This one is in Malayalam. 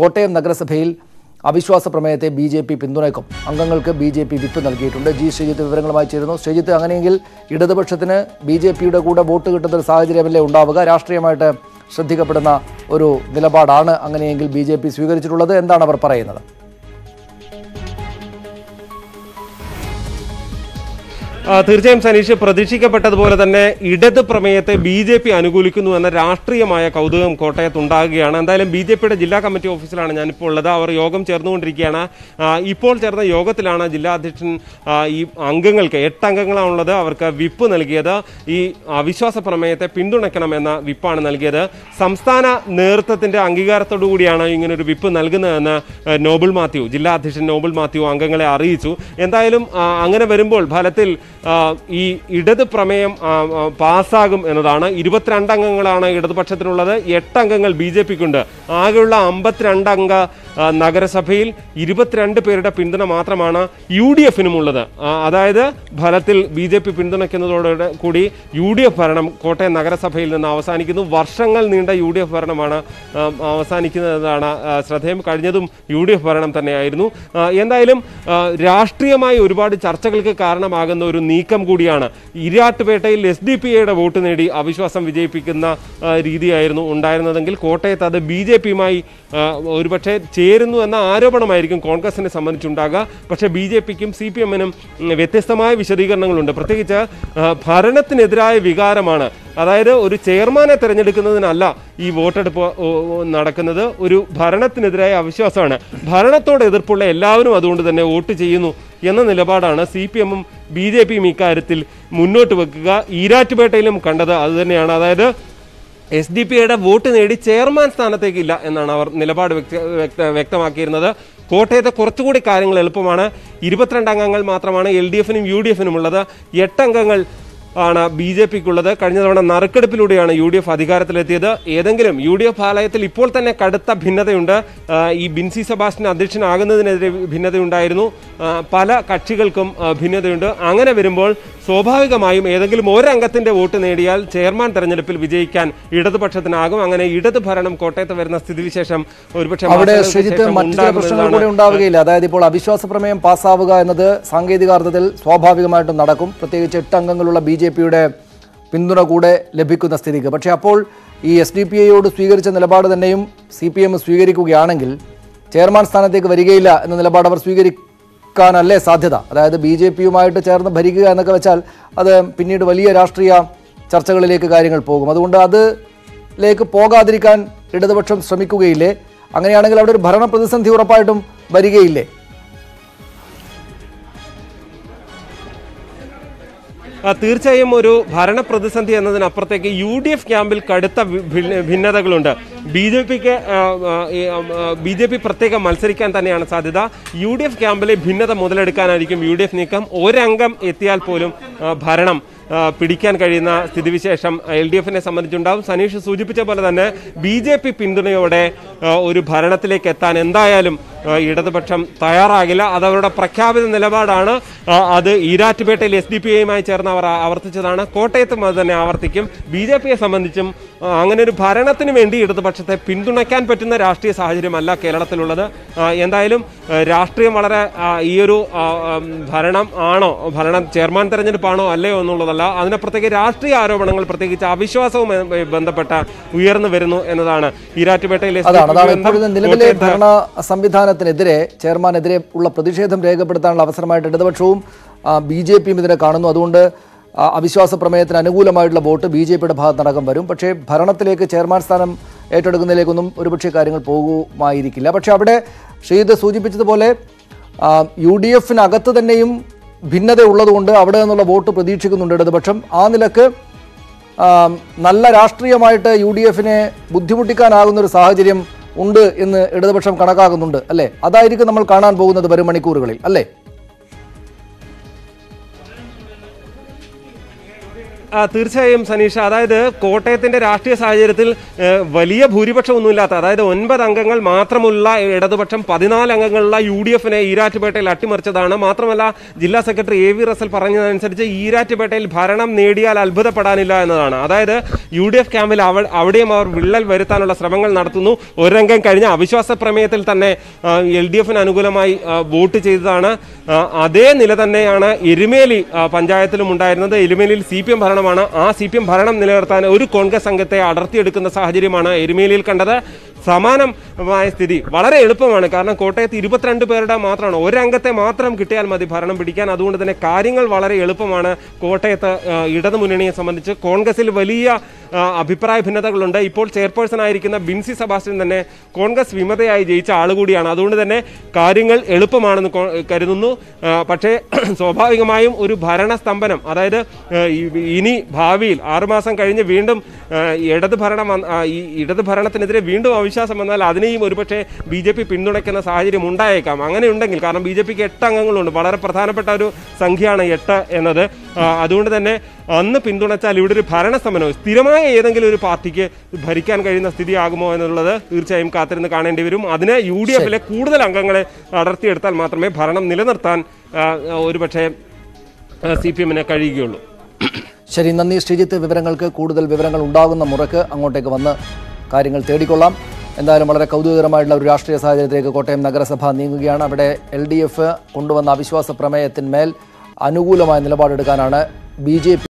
കോട്ടയം നഗരസഭയിൽ അവിശ്വാസ പ്രമേയത്തെ ബി ജെ പി പിന്തുണയ്ക്കും. അംഗങ്ങൾക്ക് ബി ജെ പി വിപ്പ് നൽകിയിട്ടുണ്ട്. ജി ശ്രീജിത്ത് വിവരങ്ങളുമായി ചേരുന്നു. ശ്രീജിത്ത് അങ്ങനെയെങ്കിൽ ഇടതുപക്ഷത്തിന് ബി ജെ പിയുടെ കൂടെ വോട്ട് കിട്ടുന്ന ഒരു സാഹചര്യമല്ലേ ഉണ്ടാവുക? രാഷ്ട്രീയമായിട്ട് ശ്രദ്ധിക്കപ്പെടുന്ന ഒരു നിലപാടാണ് അങ്ങനെയെങ്കിൽ ബി സ്വീകരിച്ചിട്ടുള്ളത്. എന്താണ് അവർ പറയുന്നത്? തീർച്ചയായും സനീഷ് പ്രതീക്ഷിക്കപ്പെട്ടതുപോലെ തന്നെ ഇടത് പ്രമേയത്തെ ബി ജെ പി അനുകൂലിക്കുന്നു എന്ന രാഷ്ട്രീയമായ കൗതുകം കോട്ടയത്ത് ഉണ്ടാകുകയാണ് എന്തായാലും ബി ജെ പിയുടെ ജില്ലാ കമ്മിറ്റി ഓഫീസിലാണ് ഞാനിപ്പോൾ ഉള്ളത്. അവർ യോഗം ചേർന്നുകൊണ്ടിരിക്കുകയാണ്. ഇപ്പോൾ ചേർന്ന യോഗത്തിലാണ് ജില്ലാ അധ്യക്ഷൻ ഈ അംഗങ്ങൾക്ക് എട്ട് അംഗങ്ങളാണുള്ളത് അവർക്ക് വിപ്പ് നൽകിയത്. ഈ അവിശ്വാസ പ്രമേയത്തെ പിന്തുണയ്ക്കണം എന്ന വിപ്പാണ് നൽകിയത്. സംസ്ഥാന നേതൃത്വത്തിന്റെ അംഗീകാരത്തോടു കൂടിയാണ് ഇങ്ങനെ ഒരു വിപ്പ് നൽകുന്നതെന്ന് നോബിൾ മാത്യു ജില്ലാ അധ്യക്ഷൻ നോബിൾ മാത്യു അംഗങ്ങളെ അറിയിച്ചു. എന്തായാലും അങ്ങനെ വരുമ്പോൾ ഫലത്തിൽ ഈ ഇടത് പ്രമേയം പാസ്സാകും എന്നതാണ്. ഇരുപത്തിരണ്ട് അംഗങ്ങളാണ് ഇടതുപക്ഷത്തിനുള്ളത് എട്ട് അംഗങ്ങൾ ബി ജെ പിക്കുണ്ട്. ആകെയുള്ള അമ്പത്തിരണ്ട് അംഗ നഗരസഭയിൽ ഇരുപത്തിരണ്ട് പേരുടെ പിന്തുണ മാത്രമാണ് യു ഡി എഫിനും ഉള്ളത് അതായത് ഫലത്തിൽ ബി ജെ പി പിന്തുണയ്ക്കുന്നതോടെ കൂടി യു ഡി എഫ് ഭരണം കോട്ടയം നഗരസഭയിൽ നിന്ന് അവസാനിക്കുന്നു. വർഷങ്ങൾ നീണ്ട യു ഡി എഫ് ഭരണമാണ് അവസാനിക്കുന്നതാണ് ശ്രദ്ധേയം. കഴിഞ്ഞതും യു ഡി എഫ് ഭരണം തന്നെയായിരുന്നു. എന്തായാലും രാഷ്ട്രീയമായി ഒരുപാട് ചർച്ചകൾക്ക് കാരണമാകുന്ന ഒരു നീക്കം കൂടിയാണ്. ഇരാട്ടുപേട്ടയിൽ എസ് ഡി പി ഐയുടെ വോട്ട് നേടി അവിശ്വാസം വിജയിപ്പിക്കുന്ന രീതിയായിരുന്നു ഉണ്ടായിരുന്നതെങ്കിൽ കോട്ടയത്ത് അത് ബി ജെ പിയുമായി ഒരുപക്ഷെ ചേരുന്നു എന്ന ആരോപണമായിരിക്കും കോൺഗ്രസിനെ സംബന്ധിച്ചുണ്ടാകുക. പക്ഷേ ബി ജെ പിക്കും സി പി എമ്മിനും വ്യത്യസ്തമായ വിശദീകരണങ്ങളുണ്ട്. പ്രത്യേകിച്ച് ഭരണത്തിനെതിരായ വികാരമാണ്. അതായത് ഒരു ചെയർമാനെ തിരഞ്ഞെടുക്കുന്നതിനല്ല ഈ വോട്ടെടുപ്പ് നടക്കുന്നത്. ഒരു ഭരണത്തിനെതിരായ അവിശ്വാസമാണ്. ഭരണത്തോട് എതിർപ്പുള്ള എല്ലാവരും അതുകൊണ്ട് തന്നെ വോട്ട് ചെയ്യുന്നു. എന്ന നിലപാടാണ് സി പി എമ്മും ബി ജെ പിയും ഇക്കാര്യത്തിൽ മുന്നോട്ട് വെക്കുക. ഈരാറ്റുപേട്ടയിലും കണ്ടത് അതുതന്നെയാണ്. അതായത് എസ് ഡി പി ഐയുടെ വോട്ട് നേടി ചെയർമാൻ സ്ഥാനത്തേക്കില്ല എന്നാണ് അവർ നിലപാട് വ്യക്ത- വ്യക്ത- വ്യക്തമാക്കിയിരുന്നത്. കോട്ടയത്തെ കുറച്ചുകൂടി കാര്യങ്ങൾ എളുപ്പമാണ്. ഇരുപത്തിരണ്ട് അംഗങ്ങൾ മാത്രമാണ് എൽ ഡി എഫിനും യു ഡി എഫിനും ഉള്ളത് എട്ട് അംഗങ്ങൾ ആണ് ബി ജെ പിക്കുള്ളത്. കഴിഞ്ഞ തവണ നറുക്കെടുപ്പിലൂടെയാണ് യു ഡി എഫ് അധികാരത്തിലെത്തിയത്. ഏതെങ്കിലും യു ഡി എഫ് ആലയത്തിൽ ഇപ്പോൾ തന്നെ കടുത്ത ഭിന്നതയുണ്ട്. ഈ ബിൻസി സെബാസ്റ്റ്യൻ അധ്യക്ഷനാകുന്നതിനെതിരെ ഭിന്നതയുണ്ടായിരുന്നു. പല കക്ഷികൾക്കും ഭിന്നതയുണ്ട്. അങ്ങനെ വരുമ്പോൾ സ്വാഭാവികമായും ഏതെങ്കിലും ഒരംഗത്തിന്റെ വോട്ട് നേടിയാൽ ചെയർമാൻ തെരഞ്ഞെടുപ്പിൽ വിജയിക്കാൻ ഇടതുപക്ഷത്തിനാകും. അങ്ങനെ ഇടത് ഭരണം കോട്ടയത്ത് വരുന്ന സ്ഥിതിവിശേഷം ഒരുപക്ഷെ അവിടെ മാസങ്ങൾക്ക് മറ്റു ചില പ്രശ്നങ്ങൾ കൂടി ഉണ്ടാവുകയില്ല. അതായത് ഇപ്പോൾ അവിശ്വാസ പ്രമേയം പാസ്സാവുക എന്നത് സാങ്കേതികാർത്ഥത്തിൽ സ്വാഭാവികമായിട്ടും നടക്കും. പ്രത്യേകിച്ച് എട്ട് അംഗങ്ങളുള്ള ബി ജെ പിയുടെ പിന്തുണ കൂടെ ലഭിക്കുന്ന സ്ഥിതിക്ക്. പക്ഷേ അപ്പോൾ ഈ എസ് ഡി പി ഐയോട് സ്വീകരിച്ച നിലപാട് തന്നെയും സി പി എം സ്വീകരിക്കുകയാണെങ്കിൽ ചെയർമാൻ സ്ഥാനത്തേക്ക് വരികയില്ല എന്ന നിലപാട് അവർ സ്വീകരിക്കാനല്ലേ സാധ്യത. അതായത് ബി ജെ പിയുമായിട്ട് ചേർന്ന് ഭരിക്കുക എന്നൊക്കെ വെച്ചാൽ അത് പിന്നീട് വലിയ രാഷ്ട്രീയ ചർച്ചകളിലേക്ക് കാര്യങ്ങൾ പോകും. അതുകൊണ്ട് അതിലേക്ക് പോകാതിരിക്കാൻ ഇടതുപക്ഷം ശ്രമിക്കുകയില്ലേ? അങ്ങനെയാണെങ്കിൽ അവിടെ ഒരു ഭരണപ്രതിസന്ധി ഉറപ്പായിട്ടും വരികയില്ലേ? തീർച്ചയായും ഒരു ഭരണ പ്രതിസന്ധി എന്നതിനപ്പുറത്തേക്ക് യു ഡി എഫ് ക്യാമ്പിൽ കടുത്ത ഭിന്നതകളുണ്ട്. ബി ജെ പിക്ക് ബി ജെ പി പ്രത്യേകം മത്സരിക്കാൻ തന്നെയാണ് സാധ്യത. യു ഡി എഫ് ക്യാമ്പിലെ ഭിന്നത മുതലെടുക്കാനായിരിക്കും യു ഡി എഫ് നീക്കം. ഒരംഗം എത്തിയാൽ പോലും ഭരണം പിടിക്കാൻ കഴിയുന്ന സ്ഥിതിവിശേഷം എൽ ഡി എഫിനെ സംബന്ധിച്ചുണ്ടാവും. സനീഷ് സൂചിപ്പിച്ച പോലെ തന്നെ ബി ജെ പി പിന്തുണയോടെ ഒരു ഭരണത്തിലേക്ക് എത്താൻ എന്തായാലും ഇടതുപക്ഷം തയ്യാറാകില്ല. അത് അവരുടെ പ്രഖ്യാപിത നിലപാടാണ്. അത് ഈരാറ്റുപേട്ടയിൽ എസ് ഡി പി ഐയുമായി ചേർന്ന് അവർ ആവർത്തിച്ചതാണ്. കോട്ടയത്തും അത് തന്നെ ആവർത്തിക്കും. ബി ജെ പിയെ സംബന്ധിച്ചും അങ്ങനെ ഒരു ഭരണത്തിന് വേണ്ടി ഇടതുപക്ഷത്തെ പിന്തുണയ്ക്കാൻ പറ്റുന്ന രാഷ്ട്രീയ സാഹചര്യമല്ല കേരളത്തിലുള്ളത്. എന്തായാലും രാഷ്ട്രീയം വളരെ ഈയൊരു ഈ ഒരു ഭരണം ആണോ? ഭരണം ചെയർമാൻ തെരഞ്ഞെടുപ്പാണോ അല്ലയോ എന്നുള്ളതല്ല അതിനപ്പുറത്തേക്ക് രാഷ്ട്രീയ ആരോപണങ്ങൾ പ്രത്യേകിച്ച് അവിശ്വാസവുമായി ബന്ധപ്പെട്ട ഉയർന്നു വരുന്നു എന്നതാണ്. ഈരാറ്റുപേട്ടയിലെ നിലവിലെ ഭരണ സംവിധാനത്തിനെതിരെ ചെയർമാനെതിരെ ഉള്ള പ്രതിഷേധം രേഖപ്പെടുത്താനുള്ള അവസരമായിട്ട് ഇടതുപക്ഷവും ബി ജെ പിയും ഇതിനെ കാണുന്നു. അതുകൊണ്ട് അവിശ്വാസ പ്രമേയത്തിന് അനുകൂലമായിട്ടുള്ള വോട്ട് ബി ജെ പിയുടെ ഭാഗത്തടക്കം വരും. പക്ഷേ ഭരണത്തിലേക്ക് ചെയർമാൻ സ്ഥാനം ഏറ്റെടുക്കുന്നതിലേക്കൊന്നും ഒരുപക്ഷെ കാര്യങ്ങൾ പോകുമായിരിക്കില്ല. പക്ഷേ അവിടെ ഷീദ് സൂചിപ്പിച്ചതുപോലെ യു ഡി എഫിനകത്ത് തന്നെയും ഭിന്നത ഉള്ളതുകൊണ്ട് അവിടെ നിന്നുള്ള വോട്ട് പ്രതീക്ഷിക്കുന്നുണ്ട് ഇടതുപക്ഷം. ആ നിലയ്ക്ക് നല്ല രാഷ്ട്രീയമായിട്ട് യു ഡി എഫിനെ ബുദ്ധിമുട്ടിക്കാനാകുന്ന ഒരു സാഹചര്യം ഉണ്ട് എന്ന് ഇടതുപക്ഷം കണക്കാക്കുന്നുണ്ട് അല്ലേ? അതായിരിക്കും നമ്മൾ കാണാൻ പോകുന്നത് വരും മണിക്കൂറുകളിൽ അല്ലേ? തീർച്ചയായും സനീഷ അതായത് കോട്ടയത്തിന്റെ രാഷ്ട്രീയ സാഹചര്യത്തിൽ വലിയ ഭൂരിപക്ഷം ഒന്നുമില്ലാത്ത അതായത് ഒൻപത് അംഗങ്ങൾ മാത്രമുള്ള ഇടതുപക്ഷം പതിനാല് അംഗങ്ങളുള്ള യു ഡി എഫിനെ ഈരാറ്റുപേട്ടയിൽ അട്ടിമറിച്ചതാണ്. മാത്രമല്ല ജില്ലാ സെക്രട്ടറി എ വി റസൽ പറഞ്ഞതനുസരിച്ച് ഈരാറ്റുപേട്ടയിൽ ഭരണം നേടിയാൽ അത്ഭുതപ്പെടാനില്ല എന്നതാണ്. അതായത് യു ഡി എഫ് ക്യാമ്പിൽ അവ അവിടെയും അവർ വിള്ളൽ വരുത്താനുള്ള ശ്രമങ്ങൾ നടത്തുന്നു. ഒരംഗം കഴിഞ്ഞ അവിശ്വാസ പ്രമേയത്തിൽ തന്നെ എൽ ഡി എഫിന് അനുകൂലമായി വോട്ട് ചെയ്തതാണ്. അതേ നില തന്നെയാണ് എരുമേലി പഞ്ചായത്തിലും ഉണ്ടായിരുന്നത്. എരുമേലിയിൽ സി പി എം ഭരണമാണ് ആ സി ഭരണം നിലനിർത്താൻ ഒരു കോൺഗ്രസ് അംഗത്തെ അടർത്തിയെടുക്കുന്ന സാഹചര്യമാണ് എരുമേലിയിൽ കണ്ടത്. സമാനമായ സ്ഥിതി വളരെ എളുപ്പമാണ്. കാരണം കോട്ടയത്ത് ഇരുപത്തിരണ്ട് പേരുടെ മാത്രമാണ്. ഒരംഗത്തെ മാത്രം കിട്ടിയാൽ മതി ഭരണം പിടിക്കാൻ. അതുകൊണ്ട് തന്നെ കാര്യങ്ങൾ വളരെ എളുപ്പമാണ് കോട്ടയത്ത് ഇടതുമുന്നണിയെ ഇടതു മുന്നണിയെ സംബന്ധിച്ച്. കോൺഗ്രസിൽ വലിയ അഭിപ്രായ ഭിന്നതകളുണ്ട്. ഇപ്പോൾ ചെയർപേഴ്സൺ ആയിരിക്കുന്ന ബിൻസി സബാസ്റ്റ്യൻ തന്നെ കോൺഗ്രസ് വിമതയായി ജയിച്ച ആൾ കൂടിയാണ്. അതുകൊണ്ട് തന്നെ കാര്യങ്ങൾ എളുപ്പമാണെന്ന് കരുതുന്നു. പക്ഷേ സ്വാഭാവികമായും ഒരു ഭരണസ്തംഭനം അതായത് ഇനി ഭാവിയിൽ ആറുമാസം കഴിഞ്ഞ് വീണ്ടും ഇടത് ഭരണം ഈ ഇടത് ഭരണത്തിനെതിരെ വീണ്ടും അവിശ്വാസം വന്നാൽ അതിനെയും ഒരുപക്ഷെ ബി ജെ പി പിന്തുണയ്ക്കുന്ന സാഹചര്യം ഉണ്ടായേക്കാം. അങ്ങനെ ഉണ്ടെങ്കിൽ കാരണം ബി ജെ പിക്ക് എട്ട് അംഗങ്ങളുണ്ട്. വളരെ പ്രധാനപ്പെട്ട ഒരു സംഖ്യയാണ് എട്ട് എന്നത്. അതുകൊണ്ട് തന്നെ അന്ന് പിന്തുണച്ചാൽ ഇവിടെ ഒരു ഭരണസമനവും സ്ഥിരമായ ഏതെങ്കിലും ഒരു പാർട്ടിക്ക് ഭരിക്കാൻ കഴിയുന്ന സ്ഥിതിയാകുമോ എന്നുള്ളത് തീർച്ചയായും കാത്തിരുന്ന് കാണേണ്ടി വരും. അതിന് യു ഡി എഫിലെ കൂടുതൽ അംഗങ്ങളെ അടർത്തിയെടുത്താൽ മാത്രമേ ഭരണം നിലനിർത്താൻ ഒരുപക്ഷെ സി പി എമ്മിന് കഴിയുകയുള്ളൂ. ശരി നന്ദി. ശ്രീജിത്ത് വിവരങ്ങൾക്ക് കൂടുതൽ വിവരങ്ങൾ ഉണ്ടാകുന്ന മുറക്ക് അങ്ങോട്ടേക്ക് വന്ന് കാര്യങ്ങൾ തേടിക്കൊള്ളാം. എന്തായാലും വളരെ കൗതുകകരമായിട്ടുള്ള ഒരു രാഷ്ട്രീയ സാഹചര്യത്തിലേക്ക് കോട്ടയം നഗരസഭ നീങ്ങുകയാണ്. അവിടെ എൽ ഡി എഫ് കൊണ്ടുവന്ന അവിശ്വാസ പ്രമേയത്തിന്മേൽ അനുകൂലമായ നിലപാടെടുക്കാനാണ് ബി ജെ പി